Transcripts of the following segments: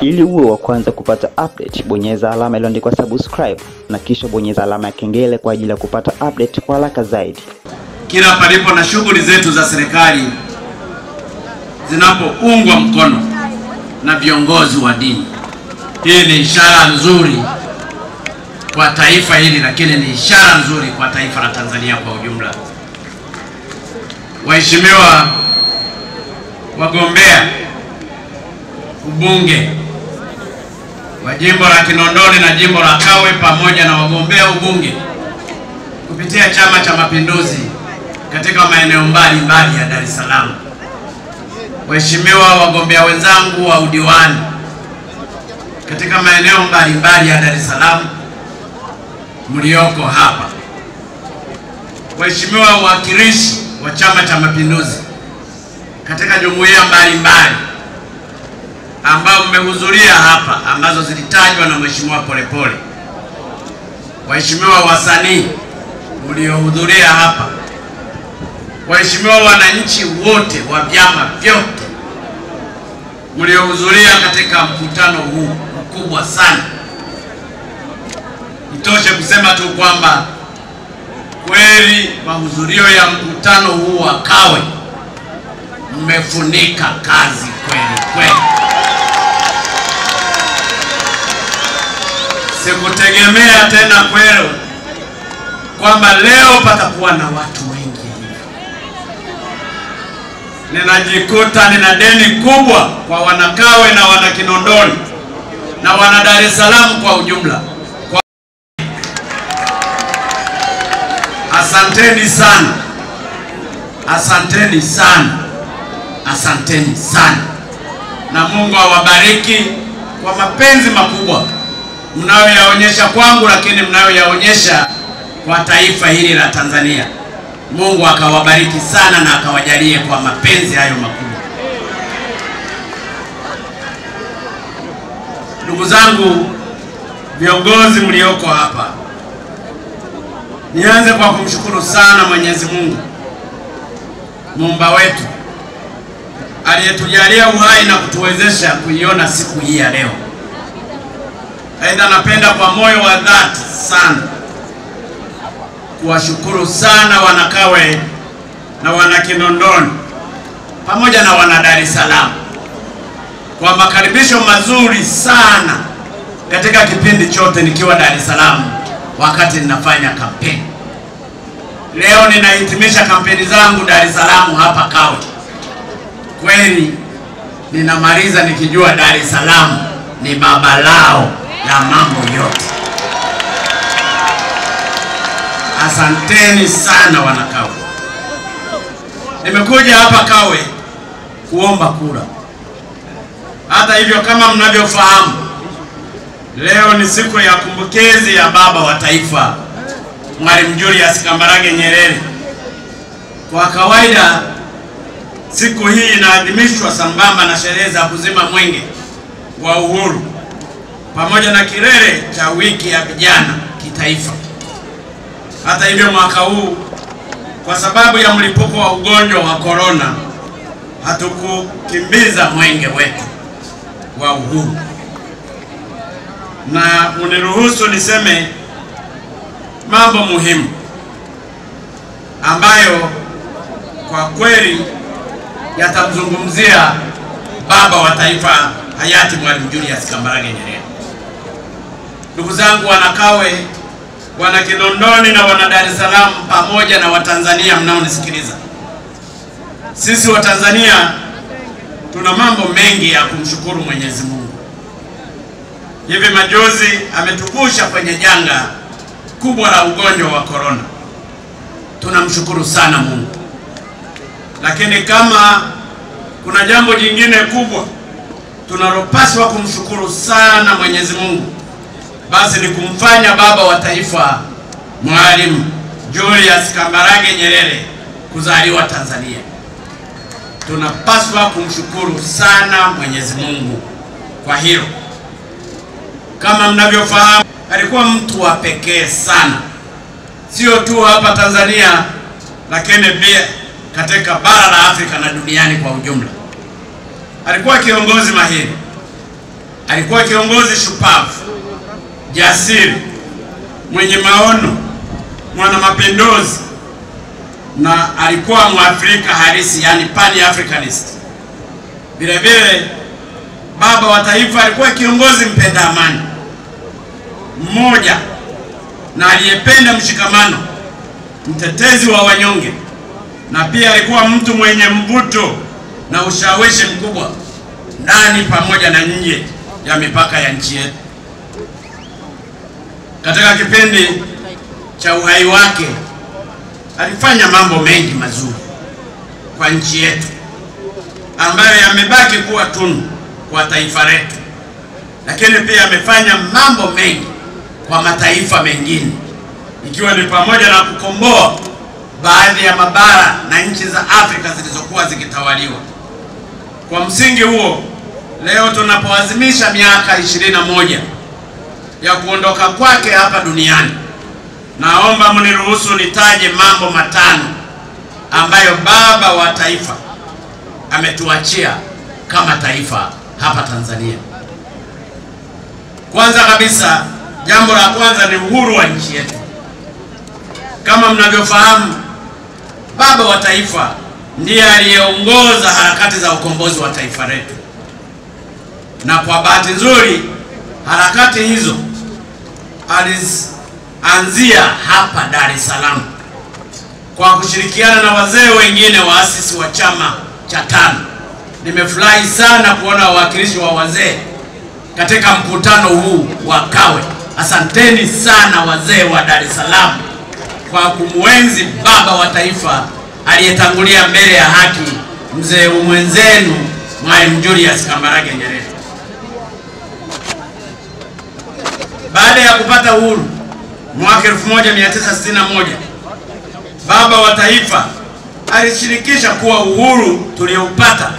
Ili uwe wa kwanza kupata update, bonyeza alama iliyoandikwa subscribe na kisha bonyeza alama ya kengele kwa ajili ya kupata update kwa haraka zaidi. Kila palipo na shughuli zetu za serikali zinapoungwa mkono na viongozi wa dini, hii ni ishara nzuri kwa taifa hili, lakini ni ishara nzuri kwa taifa la Tanzania kwa ujumla. Waheshimiwa wagombea ubunge wa jimbo la Kinondoni na jimbo la Kawe pamoja na wagombea ubunge kupitia Chama cha Mapinduzi katika maeneo mbalimbali ya Dar es Salaam, waheshimiwa wagombea wenzangu wa udiwani katika maeneo mbalimbali ya Dar es Salaam mlioko hapa, waheshimiwa wawakilishi wa Chama cha Mapinduzi katika jumuiya mbalimbali ambao mmehudhuria hapa ambazo zilitajwa na Mheshimiwa Polepole, waheshimiwa wasanii mliohudhuria hapa, waheshimiwa wananchi wote wa vyama vyote mliohudhuria katika mkutano huu mkubwa sana. Itoshe kusema tu kwamba kweli mahudhurio ya mkutano huu wa Kawe mmefunika kazi kweli kweli. Sikutegemea tena kweli kwamba leo patakuwa na watu wengi. Ninajikuta nina deni kubwa kwa wanakawe na wanakinondoni na wana Dar es Salaam kwa ujumla. Kwa... Asanteni sana, asanteni sana, asanteni sana, na Mungu awabariki kwa mapenzi makubwa mnayoyaonyesha kwangu, lakini mnayoyaonyesha kwa taifa hili la Tanzania. Mungu akawabariki sana na akawajalie kwa mapenzi hayo makubwa. Ndugu zangu viongozi mlioko hapa, nianze kwa kumshukuru sana Mwenyezi Mungu muumba wetu aliyetujalia uhai na kutuwezesha kuiona siku hii ya leo. Aidha, napenda kwa moyo wa dhati sana kuwashukuru sana wanakawe na Wanakinondoni pamoja na wana Dar es Salaam kwa makaribisho mazuri sana katika kipindi chote nikiwa Dar es Salaam wakati ninafanya kampeni. Leo ninahitimisha kampeni zangu Dar es Salaam hapa Kawe. Kweli ninamaliza nikijua Dar es Salaam ni baba lao la mambo yote. Asanteni sana wanakawe. Nimekuja hapa Kawe kuomba kura. Hata hivyo, kama mnavyofahamu, leo ni siku ya kumbukizi ya baba wa taifa Mwalimu Julius Kambarage Nyerere. Kwa kawaida siku hii inaadhimishwa sambamba na sherehe za kuzima mwenge wa uhuru pamoja na kilele cha wiki ya vijana kitaifa. Hata hivyo, mwaka huu kwa sababu ya mlipuko wa ugonjwa wa korona, hatukukimbiza mwenge wetu wa uhuru, na uniruhusu niseme mambo muhimu ambayo kwa kweli yatamzungumzia baba wa taifa hayati Mwalimu Julius Kambarage Nyerere. Ndugu zangu wanakawe, wana Kinondoni na wana Dar es Salaam pamoja na Watanzania mnaonisikiliza, sisi Watanzania tuna mambo mengi ya kumshukuru Mwenyezi Mungu. Hivi majuzi ametukusha kwenye janga kubwa la ugonjwa wa korona, tunamshukuru sana Mungu. Lakini kama kuna jambo jingine kubwa tunalopaswa kumshukuru sana Mwenyezi Mungu basi ni kumfanya baba wa taifa Mwalimu Julius Kambarage Nyerere kuzaliwa Tanzania. Tunapaswa kumshukuru sana Mwenyezi Mungu kwa hilo. Kama mnavyofahamu, alikuwa mtu wa pekee sana, sio tu hapa Tanzania, lakini pia katika bara la Afrika na duniani kwa ujumla. Alikuwa kiongozi mahiri alikuwa kiongozi shupavu, jasiri, mwenye maono, mwana mapinduzi na alikuwa Mwafrika halisi, yani pan Africanist. Vile vile baba wa taifa alikuwa kiongozi mpenda amani, mmoja na aliyependa mshikamano, mtetezi wa wanyonge, na pia alikuwa mtu mwenye mvuto na ushawishi mkubwa ndani pamoja na nje ya mipaka ya nchi yetu. Katika kipindi cha uhai wake alifanya mambo mengi mazuri kwa nchi yetu ambayo yamebaki kuwa tunu kwa taifa letu, lakini pia amefanya mambo mengi kwa mataifa mengine, ikiwa ni pamoja na kukomboa baadhi ya mabara na nchi za Afrika zilizokuwa zikitawaliwa. Kwa msingi huo, leo tunapoadhimisha miaka ishirini na moja ya kuondoka kwake hapa duniani, naomba mniruhusu nitaje mambo matano ambayo baba wa taifa ametuachia kama taifa hapa Tanzania. Kwanza kabisa, jambo la kwanza ni uhuru wa nchi yetu. Kama mnavyofahamu, baba wa taifa ndiye aliyeongoza harakati za ukombozi wa taifa letu, na kwa bahati nzuri harakati hizo alianzia hapa Dar es Salaam kwa kushirikiana na wazee wengine waasisi wa chama cha tano. Nimefurahi sana kuona wawakilishi wa wazee katika mkutano huu wa Kawe. Asanteni sana wazee wa Dar es Salaam kwa kumwenzi baba wa taifa aliyetangulia mbele ya haki, mzee mwenzenu Mwalimu Julius Kambarage Nyerere. Baada ya kupata uhuru mwaka 1961 baba wa taifa alishirikisha kuwa uhuru tulioupata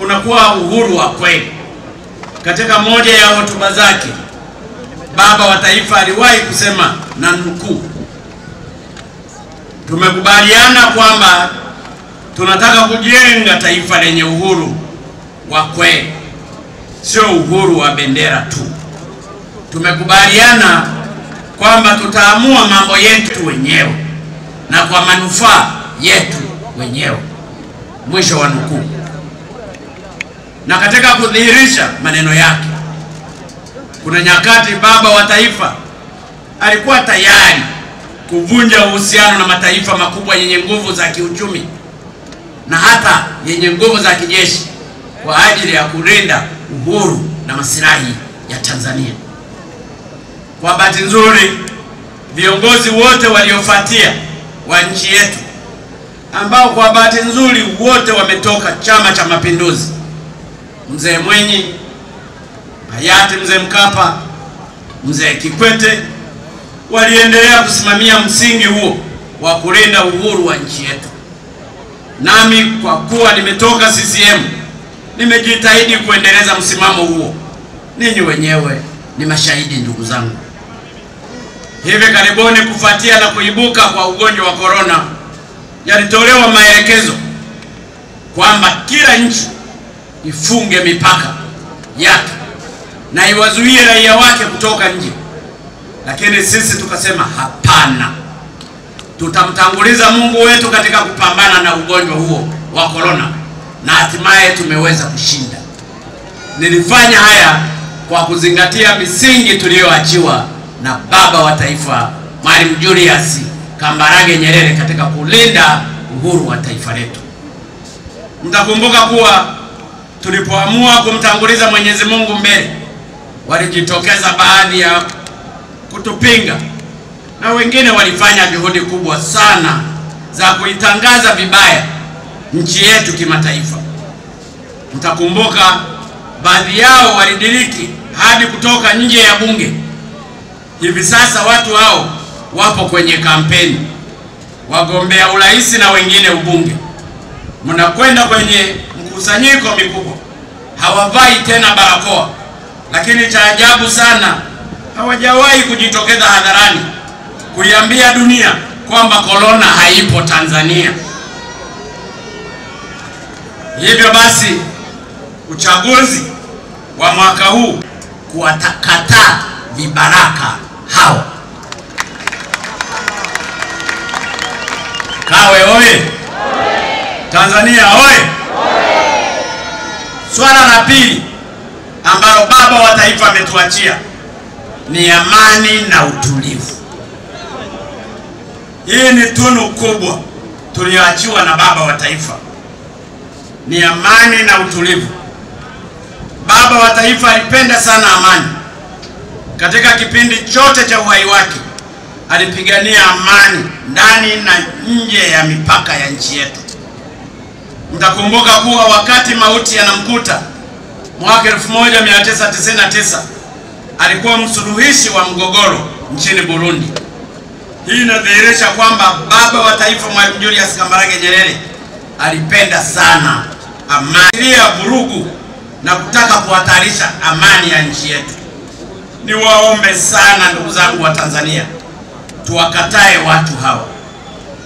unakuwa uhuru wa kweli. Katika moja ya hotuba zake, baba wa taifa aliwahi kusema na nukuu, tumekubaliana kwamba tunataka kujenga taifa lenye uhuru wa kweli, sio uhuru wa bendera tu. Tumekubaliana kwamba tutaamua mambo yetu wenyewe na kwa manufaa yetu wenyewe. Mwisho wa nukuu. Na katika kudhihirisha maneno yake, kuna nyakati baba wa taifa alikuwa tayari kuvunja uhusiano na mataifa makubwa yenye nguvu za kiuchumi na hata yenye nguvu za kijeshi kwa ajili ya kulinda uhuru na masilahi ya Tanzania. Kwa bahati nzuri, viongozi wote waliofuatia wa nchi yetu ambao kwa bahati nzuri wote wametoka Chama cha Mapinduzi, mzee Mwinyi, hayati mzee Mkapa, mzee Kikwete, waliendelea kusimamia msingi huo wa kulinda uhuru wa nchi yetu. Nami kwa kuwa nimetoka CCM, nimejitahidi kuendeleza msimamo huo. Ninyi wenyewe ni mashahidi, ndugu zangu. Hivi karibuni kufuatia na kuibuka kwa ugonjwa wa korona, yalitolewa maelekezo kwamba kila nchi ifunge mipaka yake na iwazuie raia wake kutoka nje, lakini sisi tukasema hapana, tutamtanguliza Mungu wetu katika kupambana na ugonjwa huo wa korona, na hatimaye tumeweza kushinda. Nilifanya haya kwa kuzingatia misingi tuliyoachiwa na baba wa taifa Mwalimu Julius Kambarage Nyerere katika kulinda uhuru wa taifa letu. Mtakumbuka kuwa tulipoamua kumtanguliza Mwenyezi Mungu mbele, walijitokeza baadhi ya kutupinga na wengine walifanya juhudi kubwa sana za kuitangaza vibaya nchi yetu kimataifa. Mtakumbuka baadhi yao walidiriki hadi kutoka nje ya bunge. Hivi sasa watu hao wapo kwenye kampeni, wagombea urais na wengine ubunge. Mnakwenda kwenye mkusanyiko mikubwa, hawavai tena barakoa, lakini cha ajabu sana hawajawahi kujitokeza hadharani kuiambia dunia kwamba korona haipo Tanzania. Hivyo basi uchaguzi wa mwaka huu kuwakataa vibaraka hao. Kawe oye! Tanzania oye! Swala la pili ambalo baba wa taifa ametuachia ni amani na utulivu. Hii ni tunu kubwa tuliyoachiwa na baba wa taifa, ni amani na utulivu. Baba wa taifa alipenda sana amani. Katika kipindi chote cha uhai wake alipigania amani ndani na nje ya mipaka ya nchi yetu. Mtakumbuka kuwa wakati mauti yanamkuta mwaka 1999 alikuwa msuluhishi wa mgogoro nchini Burundi. Hii inadhihirisha kwamba baba wa taifa Mwalimu Julius Kambarage Nyerere alipenda sana amani ya vurugu na kutaka kuhatarisha amani ya nchi yetu. Niwaombe sana ndugu zangu wa Tanzania, tuwakatae watu hawa.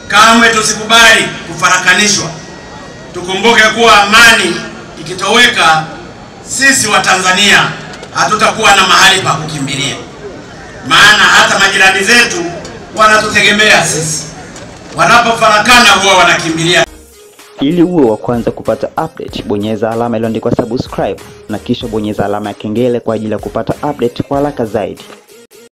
Kamwe tusikubali kufarakanishwa. Tukumbuke kuwa amani ikitoweka, sisi wa Tanzania hatutakuwa na mahali pa kukimbilia, maana hata majirani zetu wanatutegemea sisi. Wanapofarakana huwa wanakimbilia Ili uwe wa kwanza kupata update, bonyeza alama iliyoandikwa subscribe na kisha bonyeza alama ya kengele kwa ajili ya kupata update kwa haraka zaidi.